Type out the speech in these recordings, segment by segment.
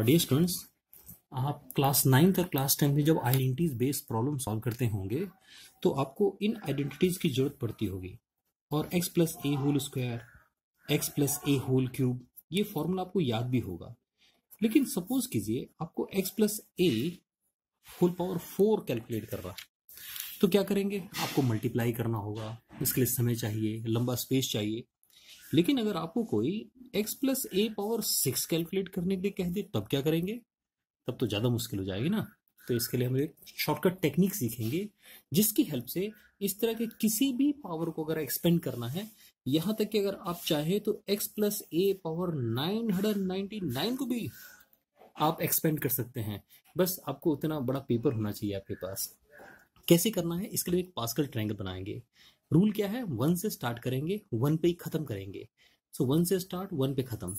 Dear students आप class ninth और class tenth में जब आइडेंटिटीज बेस्ड प्रॉब्लम सॉल्व करते होंगे तो आपको इन आइडेंटिटीज की ज़रूरत पड़ती होगी। और x plus a whole square x plus a whole cube ये फॉर्मूला आपको याद भी होगा। लेकिन सपोज़ कीजिए आपको x plus a whole power four calculate कर रहा तो क्या करेंगे? आपको मल्टीप्लाई करना होगा। इसके लिए समय चाहिए, लंबा स्पेस चाहिए। लेकिन अगर आपको कोई x plus a power six calculate करने के लिए कह दे, तब क्या करेंगे? तब तो ज़्यादा मुश्किल हो जाएगी ना। तो इसके लिए हम एक शॉर्टकट टेक्निक सीखेंगे, जिसकी हेल्प से इस तरह के किसी भी पावर को अगर एक्सपेंड करना है, यहाँ तक कि अगर आप चाहे तो x plus a power nine को भी आप एक्सपेंड कर सकते हैं। बस आपको उतना बड़ा पेपर होना चाहिए आपके पास। कैसे करना है? इसके लिए एक पास्कल ट्रायंगल बनाएँगे। रूल क्या है? वन से स्टार्ट करेंगे वन पे ही खत्म करेंगे। सो वन से स्टार्ट वन पे खत्म।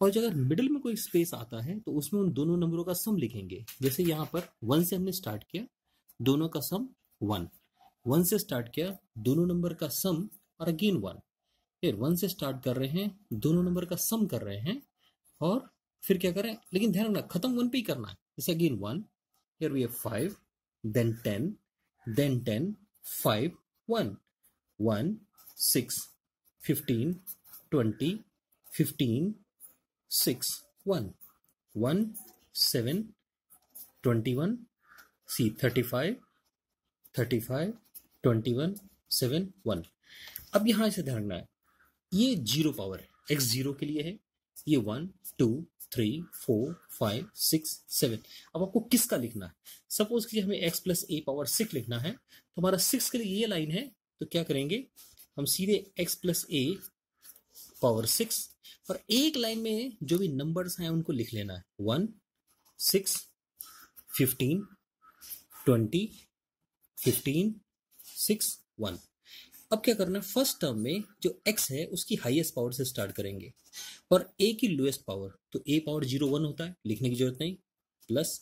और जब अगर मिडिल में कोई स्पेस आता है तो उसमें उन दोनों नंबरों का सम लिखेंगे। जैसे यहाँ पर वन से हमने स्टार्ट किया, दोनों का सम वन वन से स्टार्ट किया, दोनों नंबर का सम और अगेन वन फिर वन से स्टार्ट कर रहे हैं, दोनों नंबर का सम कर रहे हैं, और फिर क्या करें? लेकिन ध्यान रखना, खत्म वन पे ही करना है। जैसे अगेन वन फिर five then ten then ten five one one six fifteen twenty fifteen six one one seven twenty one see thirty five thirty five twenty one seven one अब यहाँ से ध्यान रखना है। ये ज़ीरो पावर है। X zero के लिए है। ये one two three four five six seven अब आपको किसका लिखना है? सपोज़ कि हमें x plus a power six लिखना है तो हमारा सिक्स के लिए ये लाइन है तो क्या करेंगे? हम सीधे x plus a power six और एक लाइन में जो भी नंबर्स हैं उनको लिख लेना है। One six fifteen twenty fifteen six one अब क्या करना है? फ़र्स्ट टर्म में जो x है, उसकी हाईएस्ट पावर से स्टार्ट करेंगे। और a की लोएस्ट पावर तो a पावर ज़ीरो वन होता है, लिखने की ज़रूरत नहीं। प्लस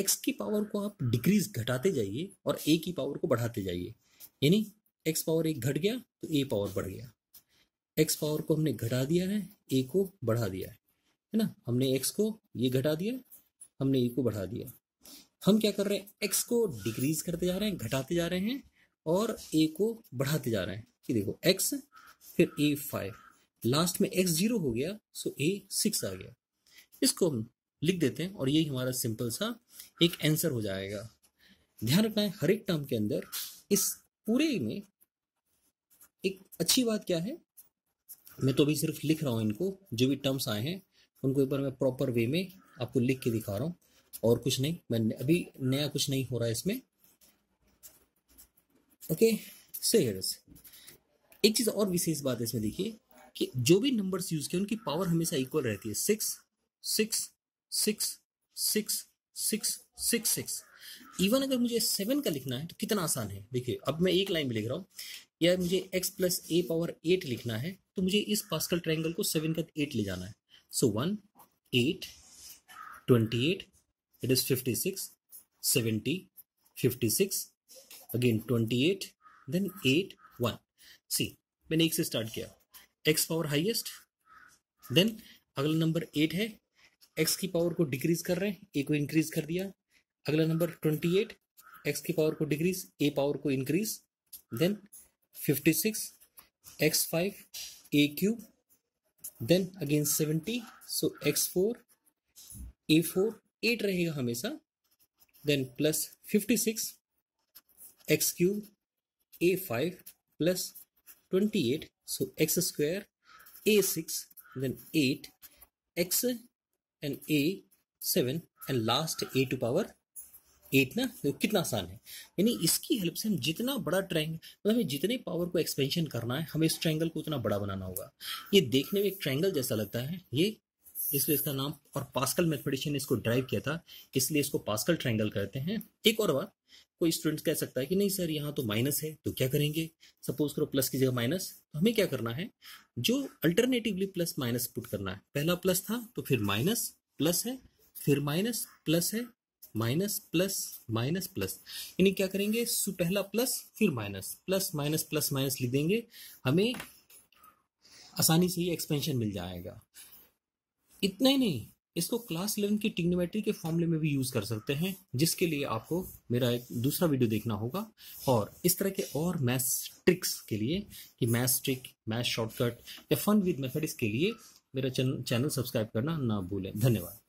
x की पावर को आप डिक्रीज घटाते जाइए और a की पावर को बढ़ाते जाइए। यानी x पावर एक घट गया तो ए पावर बढ़ गया। एक्स पावर को हमने घटा दिया है ए को बढ़ा दिया है है ना? हमने एक्स को ये घटा दिया, हमने ए को बढ़ा दिया। हम क्या कर रहे हैं? एक्स को डिक्रीज करते जा रहे हैं, घटाते जा रहे हैं और ए को बढ़ाते जा रहे हैं। कि देखो एक्स फिर ए फाइव लास्ट में एक्स ज़ीरो हो गया सो ए सिक्स आ गया। इसको हम लिख देते हैं और यही हमारा सिंपल सा एक आंसर हो जाएगा। ध्यान रखना है, हर एक टर्म के अंदर इस पूरे में एक अच्छी बात क्या है? मैं तो अभी सिर्फ़ लिख रहा हूँ इनको, जो भी टर्म्स आए हैं, उनको एक बार मैं प्रॉपर वे में आपको लिख के दिखा रहा हूँ। और कुछ नहीं, मैं अभी नया कुछ नहीं हो रहा है इसमें। ओके से एक चीज़ और विशेष बात है इसमें देखिए, कि जो भी नंबर्स यूज़ किए, उनकी पावर हमेशा इक्वल रहती है। Six six six six six six six even अगर मुझे सेवन का लिखना है तो कितना आसान है। देखिए, अब मैं एक लाइन में लिख रहा हूँ। या मुझे x plus a power eight लिखना है तो मुझे इस पास्कल ट्राइंगल को सेवन का एट ले जाना है। So one eight twenty eight it is fifty six seventy fifty six again twenty eight then eight one see मैंने एक से स्टार्ट किया। एक्स पावर हाइएस्ट देन अगला नंबर एट है। एक्स की पावर को डिक्रीज कर रहे हैं ए को इंक्रीज कर दिया। अगला नंबर ट्वेंटी एट एक्स की पावर को डिक्रीज ए पावर को increase then fifty six x five a cube then again seventy so x four a four eight रहेगा हमेशा then plus fifty six x cube a five plus twenty eight so x square a six then eight x and a seven eight ना कितना आसान है। यानी इसकी help से हम जितना बड़ा ट्रायंगल मतलब हमें जितने पावर को एक्सपेंशन करना है, हमें इस ट्रायंगल को उतना बड़ा बनाना होगा। ये देखने में एक ट्रायंगल जैसा लगता है। ये इसलिए इसका नाम, और पास्कल मैथमेटिशियन ने इसको ड्राइव किया था, इसलिए इसको पास्कल ट्रायंगल कहते हैं। एक और बात, कोई स्टूडेंट कह सकता है कि नहीं सर यहाँ तो माइनस है तो क्या करेंगे? सपोज़ करो प्लस की जगह माइनस तो हमें क्या करना है? जो अल्टरनेटिवली प्लस माइनस पुट करना है। पहला प्लस था तो फिर माइनस प्लस है, फिर माइनस प्लस है माइनस प्लस माइनस प्लस। यानी क्या करेंगे? पहला प्लस, फिर minus. Plus minus plus, minus लिख देंगे। हमें आसानी से ही एक्सपेंशन मिल जाएगा। इतना ही नहीं, इसको क्लास इलेवन की टिग्नोमेट्री के फॉर्मूले में भी यूज़ कर सकते हैं, जिसके लिए आपको मेरा एक दूसरा वीडियो देखना होगा। और इस तरह के और मैथ्स ट्रिक्स के लिए, कि मैथ्स ट्रिक मैथ्स शॉर्टकट या फन विद मेथड्स के लिए मेरा चैनल सब्सक्राइब करना ना भूलें। धन्यवाद।